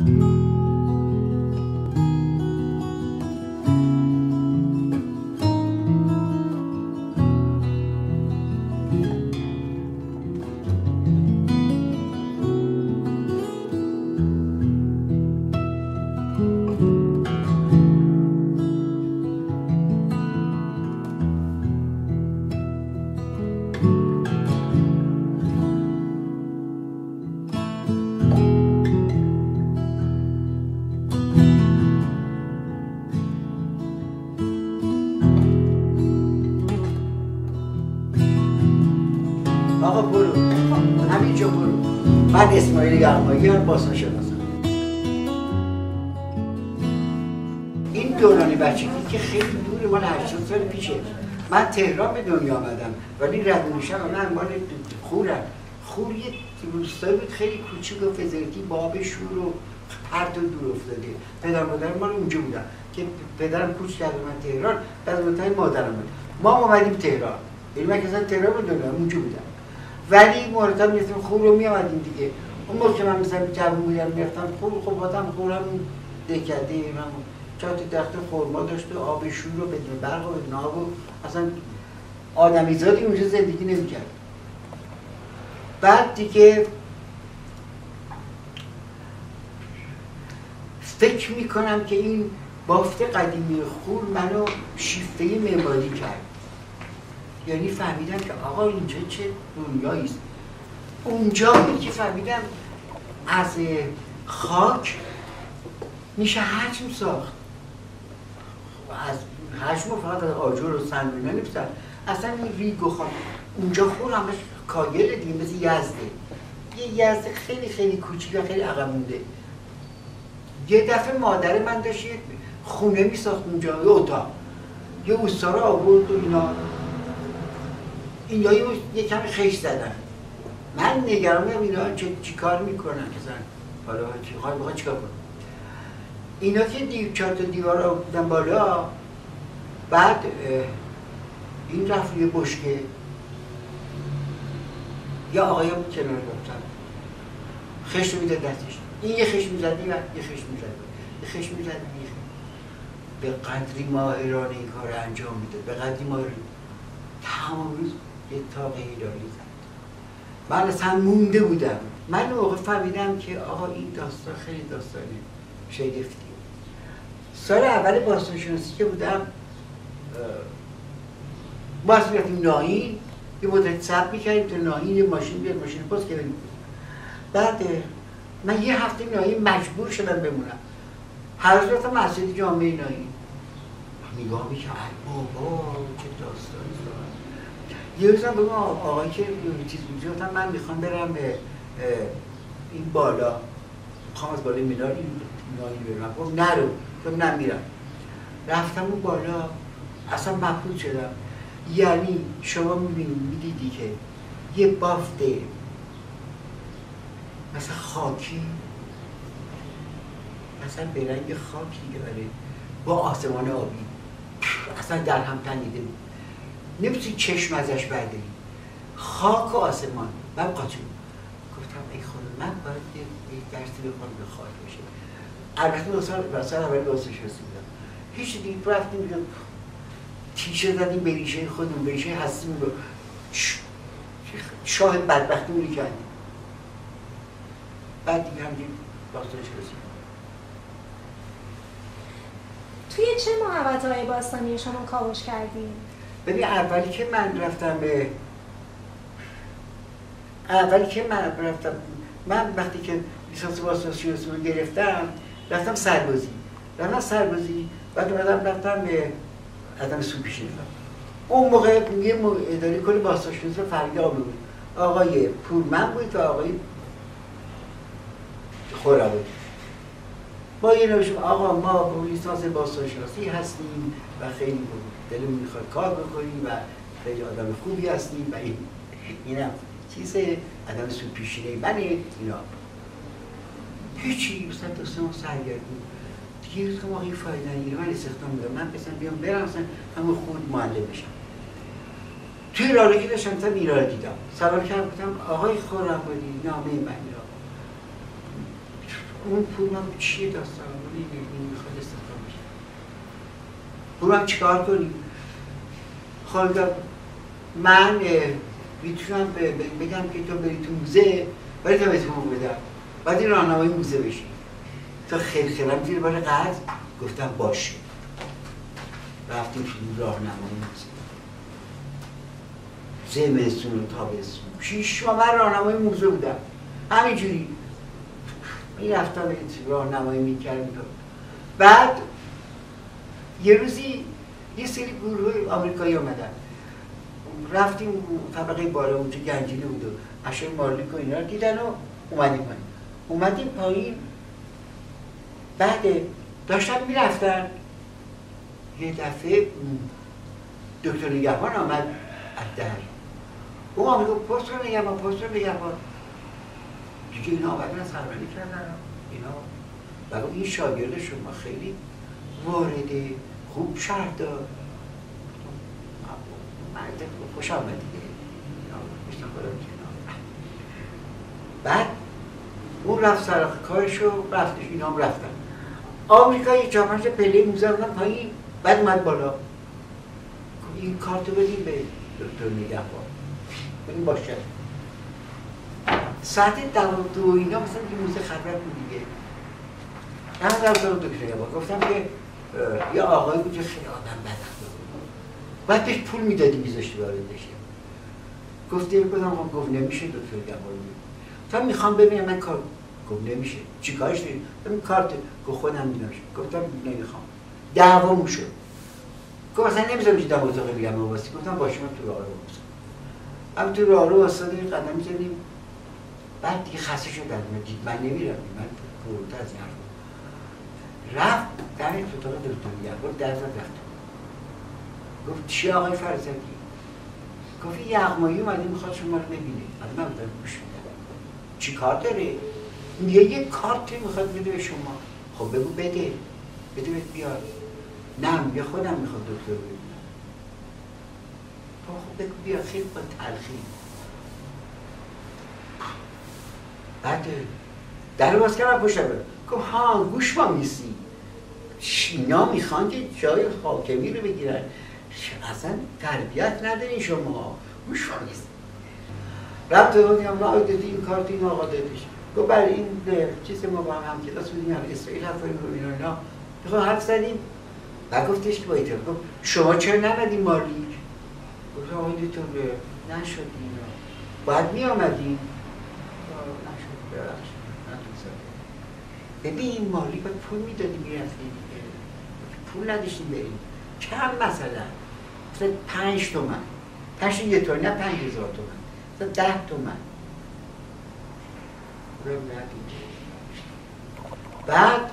Mm-hmm. من اسماعیل یغمایی هم باستان شناسم این دوران بچگی که خیلی دور مال 80 سال پیشه. من تهران به دنیا آمدم ولی ردونشم من مال خورم. خور یه روستایی بود خیلی کوچیک و فزرکی با آب شور و پرد و دور افتاده. پدر مادر ما اونجا بودن که پدرم کوچ کرد من تهران بعد مادرم بود. ما اومدیم تهران. یعنی من تهران بود دنیا اونجا بودم. ولی مرتب می‌رفتیم خوب رو میامدیم دیگه. اون موقع که من مثلا جوون بودم می‌رفتم خوب خب بادم دکده هم چات تخت خورما داشت و آب شور رو بدون برق و ناب و اصلا آدمیزادی اونجا زندگی نمی‌کرد. بعد دیگه فکر می‌کنم که این بافت قدیمی خور منو شیفته معماری کرد. یعنی فهمیدم که آقا اینجا چه دنیایی است. اونجا که فهمیدم از خاک میشه حجم ساخت. از حجم فقط از آجر و سنگ نمیسن اصلا این ریگ و خاک اونجا خور همش کاگل دیگه مثل یزده. یه یزد خیلی خیلی کوچیک و خیلی عقب مونده. یه دفعه مادر من داشت خونه میساخت اونجا یه اتاق. یه اوستارا آورد و اینا. اینا یه کمی خیش زدن. من نگرانم اینا چه کار می‌کنن؟ مثلا حالا چی چیکار کنن؟ اینا که دیو چهار تا دیوار بودن بالا بعد این رفت یه بشکه. یا آقای بود کنار گفتن خشت میده دستش. این یه خشت می‌زدی و یه خشت می‌زدی. یه خشت می‌زدی به قدری ماهرانه این کار انجام میده به قدری ماهرانه تمام روز یه تاق هیلالی زد. من اصلا مونده بودم. من موقع فهمیدم که آقا این داستان خیلی داستان شگفتی سال اول باستان شناسی که بودم باز می‌رفتیم ناهین. یه مدت سب می‌کردیم تا ناهین یه ماشین بیاد ماشین پست که بعد من یه هفته ناهین مجبور شدم بمونم. هر روز مسجد جامعه ناهین. نگاه می‌کرد بابا چه داستانی. یه روزم بگم آقای که چیز بود من می‌خوام برم به این بالا. می‌خوام از بالای مینار این برم. گفت نرو. گفتم نمیرم رفتم اون بالا. اصلا مبهوت شدم. یعنی شما می‌بینید می‌دیدی که یه بافت مثلا خاکی مثلا به رنگ خاکی داره با آسمان آبی. اصلا در هم تنیده بود. نمی‌تونی چشم ازش برداری. خاک و آسمان. من قاطی. گفتم ای خدا من باید یه درسی بخونم به خاک بشه البته سال مثلا اولی واسه شستی بودم هیچ دیگه رفتیم تیشه زدیم به ریشه خودمون به ریشه هستیم. رو شاه بدبختی رو کردیم بعد دیگه هم دیم باستان شستی توی چه محبت های باستانی شما کاوش کردیم؟ ببین اولی که من رفتم به اولی که من رفتم من وقتی که لیسانس باستانشناسی رو گرفتم رفتم سربازی. رفتم سربازی بعد اومدم رفتم به عدم سوپیش اون موقع یه اداره کل باستانشناسی فریاد بود آقای پورمن بود و آقای خوره بود ما یه نوشیم آقا ما با لیسانس باستانشناسی هستیم و خیلی دلمون می‌خواد کار بکنیم و خیلی آدم خوبی هستیم و این. اینم چیز آدم سوپیشینه منه اینا. هیچی مثلا دوستان سرگردون دیگه روز که ما فایده نگیره من استخدام بودم من بسن بیام برم مثلا همون خود معلم بشم. توی راه که داشتم تا میرا دیدم سوال کردم گفتم آقای خورم بودی نامه من. اون پول من چیه داستان این می‌خواد استفاده بشه پولم چیکار کنیم خالد من می‌تونم بگم که تو بری تو موزه ولی تا بهت حقوق بدم. بعد این راهنمای موزه بشی تا خیلی خیلی زیر بار قرض. گفتم باشه. رفتیم تو راهنمای موزه. زمستون و تابستون. شیش ماه من راهنمای موزه بودم. همینجوری. رفتم راهنمایی می‌کردم بعد یه روزی یه سری گروه آمریکایی آمدن رفتیم طبقه بالا اونجا گنجینه بود و اشای مارلیک و اینا رو دیدن و اومدیم پایین. اومدیم پایین. بعد داشتن می‌رفتن. یه دفعه دکتر نگهبان آمد از در. او آمد پست رو نگهبان پست رو نگهبان. دیگه اینا آمدن از خبرانی کردن. اینا. و این شاگرد شما خیلی وارده خوب شهر داد مرد خوش آمد بعد اون رفت سر کارش و رفتش. اینا هم رفتن. آمریکا یه چهار پنج پله موزه بودن پایین. بعد اومد بالا. این کارتو بدیم به دکتر نگهبان. این باشه. ساعت دو دو اینا مثلا که موزه خبر بود دیگه. من در دکتر نگهبان گفتم که یه آقای بود خیلی آدم بدم باید بهش پول می‌دادی میذاشتی وارد بشه. گفته کدام خب گفت نمیشه دکتر گواری تا می‌خوام ببینم من کار گفت نمیشه. چی کارش داری؟ این کارت گفت خودم می‌دونم. گفتم نمی‌خوام. دعوام شد. گفت اصلا نمی‌ذارم چی دم اتاقه بگم واسه گفتم باشه من تو راه رو هم تو راه رو واسه قدم می‌زنیم. بعد دیگه خسته شدم دید من نمیرم من پرونتر از این رفت در اتاق دکتر گواری در زد رفت. گفت چی آقای فرزندی؟ گفت یه اقمایی اومده می‌خواد شما رو ببینه. از من دارم گوش چی کار داره؟ میگه یه کارت می‌خواد بده به شما. خب بگو بده. بده بهت بیار نه میگه خودم می‌خواد دکتر ببینم. خب بگو بیار خیلی با تلخی. بعد در باز کردم پشت گفت ها گوش ما میسی شینا می‌خوان که جای حاکمی رو بگیرن. اصلا تربیت ندارین شما. گوش نیست. رفت بودیم ما دادی این کارت این آقا دادیش گفت برای این چیز ما با هم هم کلاس بودیم هم اسرائیل حرفایی رو اینا. اینا حرف زدیم. و گفتش که باید گفت شما چرا نمدیم مالیک گفت آقای دیتون نشد اینا باید می آمدیم ببین مالی باید پول می‌دادیم می‌رفتیم پول نداشتیم بریم کم مثلا؟ مثلا پنج تومن. پنج یه تومن نه پنج هزار تومن. مثلا ده تومن. بعد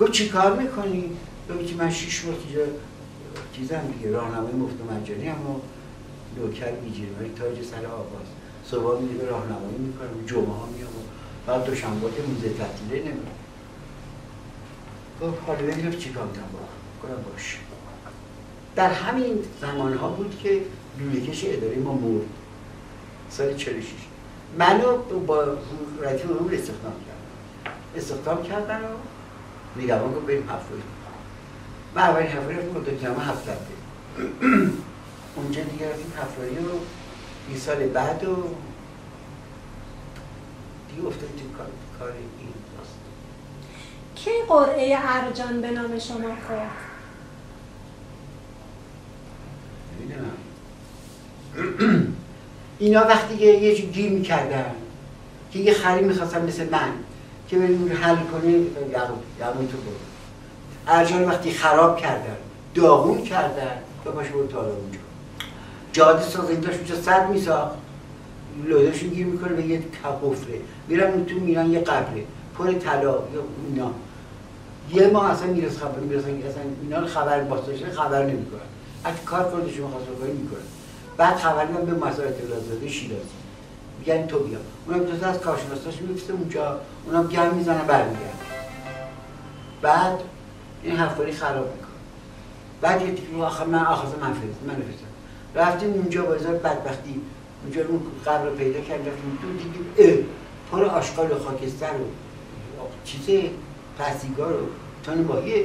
گفت چی کار می‌کنی؟ گفت که من شیش ماه چیزم دیگه راهنمای مفت مجانی اما نوکر می‌گیریم ولی تاج سر آواز. صبح میگه راهنمایی می‌کنم جمعه ها میام بعد دوشنبه موزه تعطیله نمیام گفت حالا ببینم چی کار کنم باش. در همین زمان ها بود که لوله‌کش اداره ما مرد. سال 46 منو با رئیس امور استخدام کردن. استخدام کردن و نگهبان گفت بریم حفاری من اولین رفتم با دکترمه هفت اونجا دیگه رفتیم حفاری رو یه سال بعد و دیگه افتاد تو کار این کی قرعه ارجان به نام شما خورد؟ اینا وقتی که یه چی گیر می‌کردن که یه خری می‌خواستن مثل من که بریم حل کنه یمون تو بود ارجان وقتی خراب کردن داغون کردن تو باشه بود تالا اونجا. جاده سازه این داشت اونجا صد میساخت. لودشون گیر می‌کنه به یه قفره میرن تو میرن یه قبره. پر طلا یا اینا. یه ماه اصلا میرس خبر می‌رسن اصلا اینا رو خبر باستاشه خبر نمی‌کنن. از کار کرده شما خواست بکنی می‌کنن. بعد خبر میدن به مسائل اطلاع زاده شیرازی میگن تو بیا. اونم تو از کارشناساش میفته اونجا. اونم گرم می‌زنن برمیگردن بعد این حفاری خراب می‌کنه. بعد یه آخر من آخر من فرست من فرستم رفتیم اونجا با ازار بدبختی اونجا اون قبر رو پیدا کردیم رفتیم تو دیدیم اه پر آشغال و خاکستر و چیز پسیگار و تان ماهی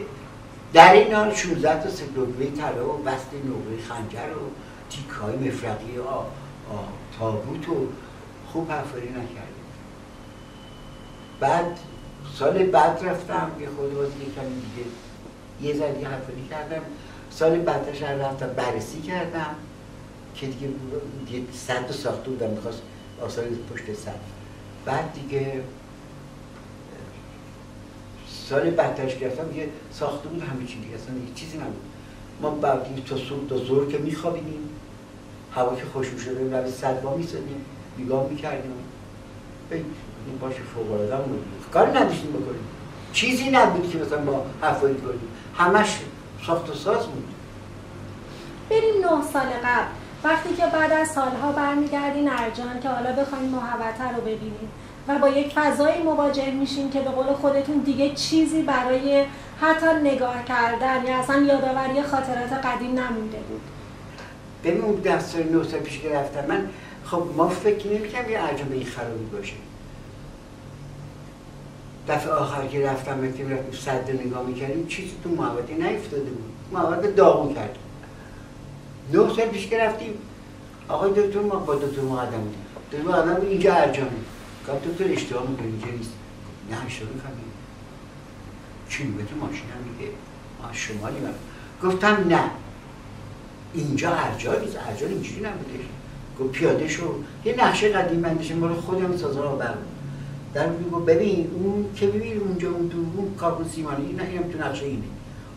در این حال 16 تا سکلوگوی طلا و بست نقره خنجر و تیک های مفرقی آ, تابوت و خوب حفاری نکردیم. بعد سال بعد رفتم یه خود کمی دیگه یه ذره حفاری کردم. سال بعدش رفتم بررسی کردم. که دیگه صد ساخته بودم می‌خواست آثار پشت صد بعد دیگه سال بعدش گرفتم یه ساخته بود همه چی دیگه اصلا چیزی نبود. ما بعد تا صبح تا زور که میخوابیدیم هوا که خوش شده لب صد با میسدیم نگاه می‌کردیم. این باشه فوق العاده بود. کاری نداشتیم بکنیم. چیزی نبود که مثلا ما حفاری کنیم. همش ساخت و ساز بود. بریم نه سال قبل. وقتی که بعد از سالها برمیگردین ارجان که حالا بخوایم محوطه رو ببینیم و با یک فضایی مواجه میشین که به قول خودتون دیگه چیزی برای حتی نگاه کردن یا اصلا یادآوری خاطرات قدیم نمونده بود. ببین اون دست سال نه سال پیش که رفتم من خب ما فکر نمی‌کنم یه ارجان به این خرابی باشه. دفعه آخر که رفتم که رفتم صد نگاه می‌کردیم چیزی تو محوطه نیفتاده بود. محوطه داغون کرد. نه سال پیش که رفتیم. آقای دکتر ما با دکتر مقدم بود دکتر مقدم اینجا ارجانه گفت دکتر اشتباه می‌کنی اینجا نیست. نه اشتباه می‌کنی. کیلومتر ماشین هم میگه. ما شمالی من گفتم نه. اینجا ارجا نیست. ارجا اینجوری نبوده. گفت پیاده شو. یه نقشه قدیم بندشه مال خودم سازان رو برم. در گفت ببین اون که ببین اونجا اون دو اون کاربون سیمانی نه اینم تو نقشه اینه.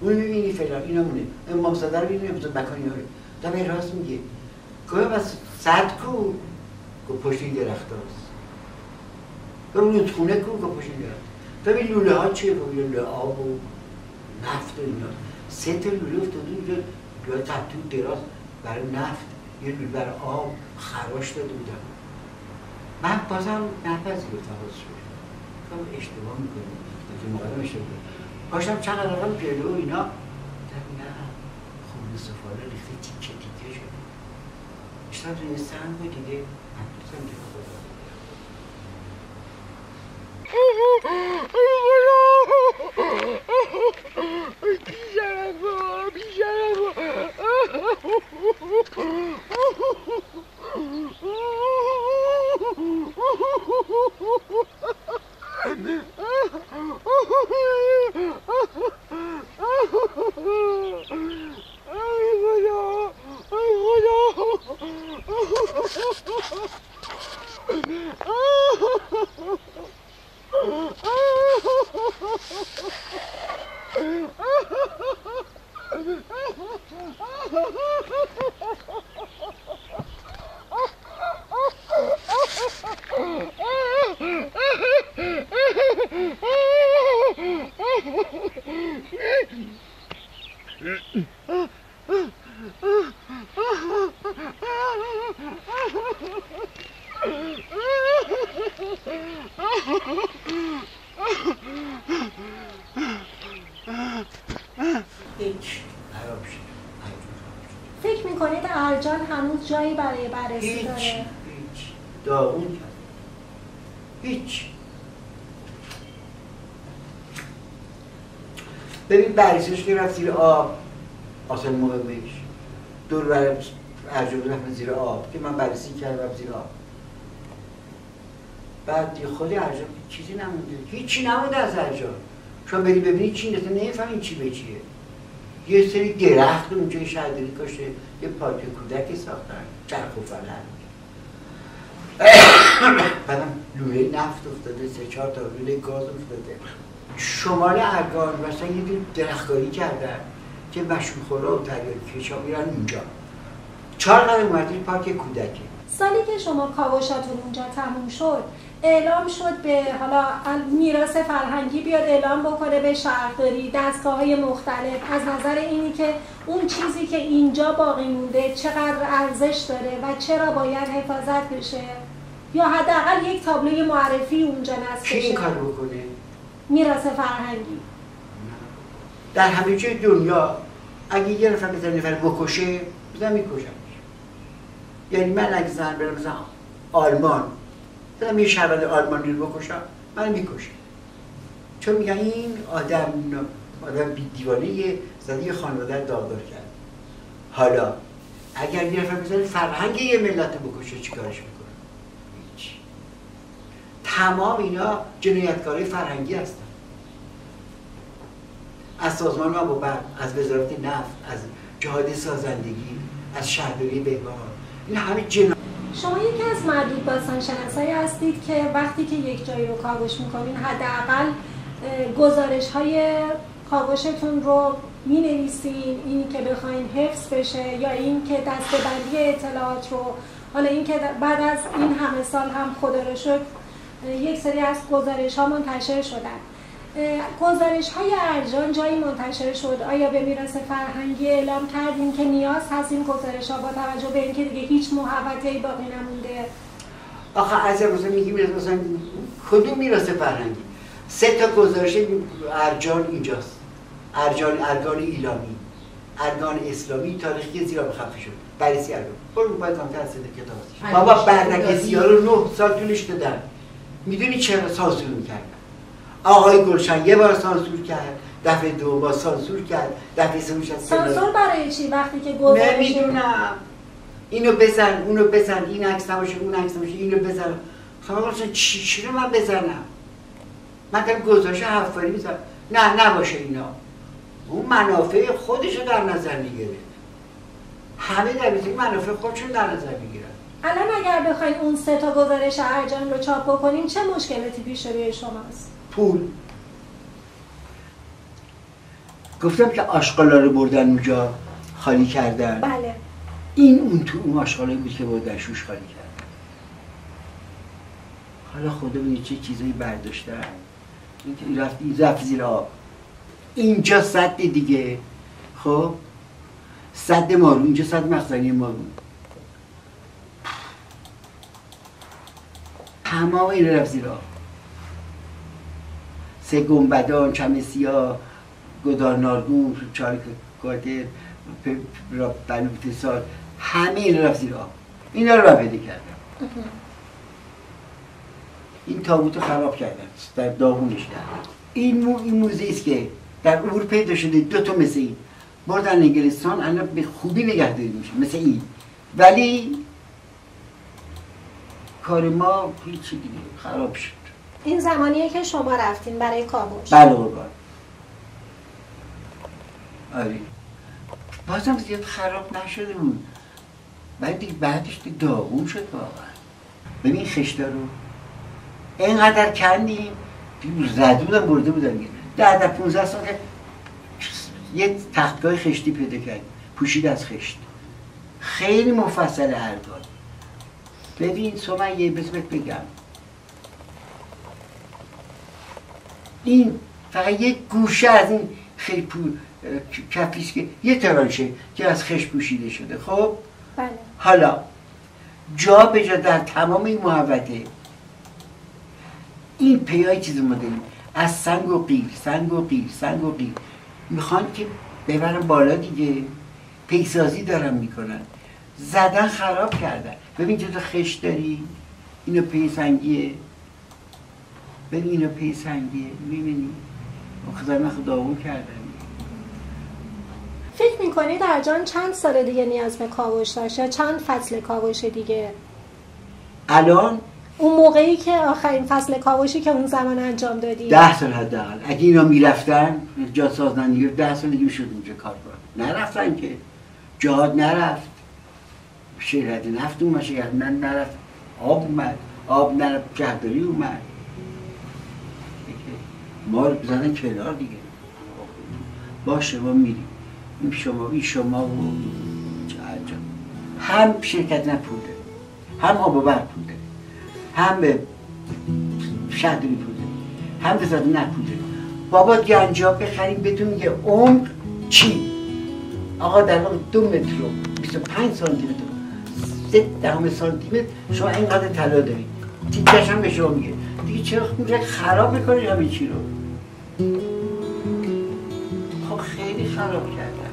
اون می‌بینی فلان اینمونه امام صدر رو ببینی امام مکانی هاره در راست میگه. گفت بس صد کو گفت پشت این درخت هاست. اون خونه کو که پشت درخت. ببین لوله ها چیه؟ لوله آب و نفت و اینا. سه تا لوله افتاده اونجا لوله قطور دراز برای نفت. یه لوله برای آب خراش داده بودم من بازم نپذیرفتم واسه شد اشتباه مقدم اشتباه پاشتم چند قدم جلو و اینا. خون سفاره ریخته تیکه تیکه شده. اشتم توی سنگ بود دیگه من که بررسیش که رفت زیر آب. آسان مهمش دور بر عجب رفت زیر آب. که من بررسی کردم زیر آب. بعد خود ارجاب چیزی نمونده. هیچی نمونده از ارجاب شما بری ببینید چی نسته نمی‌فهمید چی به چیه. یه سری درخت اونجا شهرداری کاشه یه پارک کودکی ساختن. چرخ و فلن بعدم لوله نفت افتاده سه چهار تا لوله گاز افتاده. شمال ارگان مثلا یه درختکاری کردن که مشروب و تریاک کشا میرن اونجا چهار قدم اومدید پارک کودکی. سالی که شما کاوشاتون اونجا تموم شد اعلام شد به حالا میراث فرهنگی بیاد اعلام بکنه به شهرداری دستگاه های مختلف. از نظر اینی که اون چیزی که اینجا باقی مونده چقدر ارزش داره و چرا باید حفاظت بشه؟ یا حداقل یک تابلوی معرفی اونجا نصب بشه این کار بکنه؟ میراث فرهنگی. در همه جای دنیا اگه یه نفر بزن نفر بکشه بزن می‌کشم یعنی من اگه زن برم مثلا آلمان برم یه شهروند آلمانی رو بکشم من می‌کشم. چون میگن این آدم آدم بی دیوانه زده یه خانواده داغدار کرد. حالا اگر یه نفر بزنه فرهنگ یه ملت بکشه چیکارش می‌کنه؟ تمام اینا جنایتکاری فرهنگی هستن از سازمان ما بعد از وزارت نفت از جهاد سازندگی از شهرداری بهبهار این همه جنایت شما یکی از معدود باستان شناسایی هستید که وقتی که یک جایی رو کاوش می‌کنین حداقل گزارش های کاوشتون رو می نویسین اینی که بخواین حفظ بشه یا این که دستبندی اطلاعات رو حالا این که بعد از این همه سال هم خدا رو شد یک سری از گزارش ها منتشر شدن. گزارش های ارجان جایی منتشر شد. آیا به میراث فرهنگی اعلام کردیم که نیاز هست این گزارش ها با توجه به اینکه دیگه هیچ محوطه باقی نمونده؟ آخه از مثلا میگیم مثلا کدوم میراث فرهنگی؟ سه تا گزارش ارجان اینجاست. ارجان ارگان ایلامی ارگان اسلامی تاریخی زیرا به خفه شد. بررسی ارگان برو باید از کتاب. بابا برنگسی ها رو نه سال طولش دادن می‌دونی چرا سانسور می‌کرد؟ آقای گلشن یه بار سانسور کرد دفعه دو با سانسور کرد دفعه سه می‌شد سانسور برای چی؟ وقتی که گزارش نمی‌دونم. اینو بزن اونو بزن این عکس نباشه اون عکس نباشه اینو بزن. شما گفتن چی چی رو من بزنم؟ من دارم گزارش حفاری می‌زنم نه نباشه اینا. اون منافع خودش رو در نظر می‌گیره. همه در منافع خودشون در نظر می‌گیرن. الان اگر بخواین اون سه تا گزارش ارجان رو چاپ بکنین چه مشکلاتی پیش روی شماست؟ پول. گفتم که آشقالا رو بردن اونجا خالی کردن. بله. این اون تو اون آشغاله بود که بردن شوش خالی کردن. حالا خدا بینید چه چیزایی برداشتن. این رفت این رفت زیر آب. اینجا صد دیگه. خب؟ صد مارون اینجا صد مخزنی مارون تمام این رفت زیر آب سه گنبدان چم سیاه گدار نارگون چار کاتر بنوت سال همه این رفت زیر آب اینا رو پیدا کردم. این تابوت رو خراب کردن در داغونش کردن این, مو این موزه است که در اور پیدا شده دو تا مثل این. بردن انگلستان الان به خوبی نگهداری میشه. مثل این. ولی کار ما هیچی دیگه خراب شد. این زمانیه که شما رفتین برای کابوش بله قربان. آره. بازم زیاد خراب نشده بود. ولی دیگه بعدش دیگه داغون شد واقعا. ببین خشتا رو. اینقدر کندیم زده بودن برده بودن ده ده پونزه سال یه تختگاه خشتی پیدا کرد پوشید از خشت. خیلی مفصل ارگان ببین من یه بسمت بگم. این فقط یک گوشه از این خیلی پول کفیست که یه ترانشه که از خش پوشیده شده خب؟ بله. حالا جا به جا در تمام این محوطه این پیای چیز ما داریم. از سنگ و قیر سنگ و قیر سنگ و قیر می‌خوان که ببرن بالا دیگه. پیسازی دارن می‌کنن. زدن خراب کردن ببین تو خش داری. اینو پی سنگیه ببین اینو پی سنگیه می‌بینی من داغون کردن فکر می‌کنی در جان چند سال دیگه نیاز به کاوش داشت؟ یا چند فصل کاوش دیگه؟ الان؟ اون موقعی که آخرین فصل کاوشی که اون زمان انجام دادی. ده سال حداقل. اگه اینا می‌رفتن جا سازن ده سال دیگه شد اونجا کار کنن. نرفتن که. جهاد نرفت. شرکت نفت اومد شرکت من نرفت. آب اومد. آب نرفت شهرداری اومد. ما رو بزنن کنار دیگه. باشه ما میریم. این شما این شما و هم شرکت نپوده هم آب و برق پوده هم به شهرداری پوده هم وزارت نپوده. بابا گنجا بخریم بدون میگه عمق چی؟ آقا در واقع دو متر و 25 سانتی متر سه دهم سانتی متر شما اینقدر طلا دارید تیکش هم به شما میگه. دیگه چرا خراب می‌کنی همین چی رو؟ خب خیلی خراب کرد